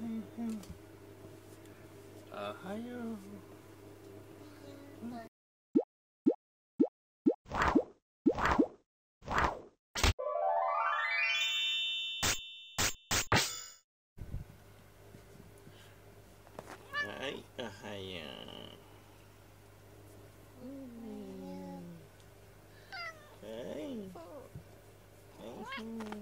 hey, hey. Ohio. Ay, Ohio. Hey. Hey. Hey.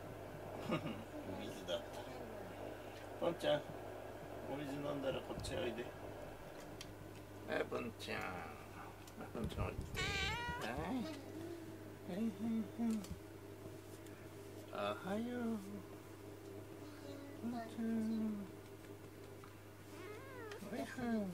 水だポンちゃんお水飲んだらこっちおいではいポンちゃんポンちゃんおいではいはいおはようポンちゃんおいはよ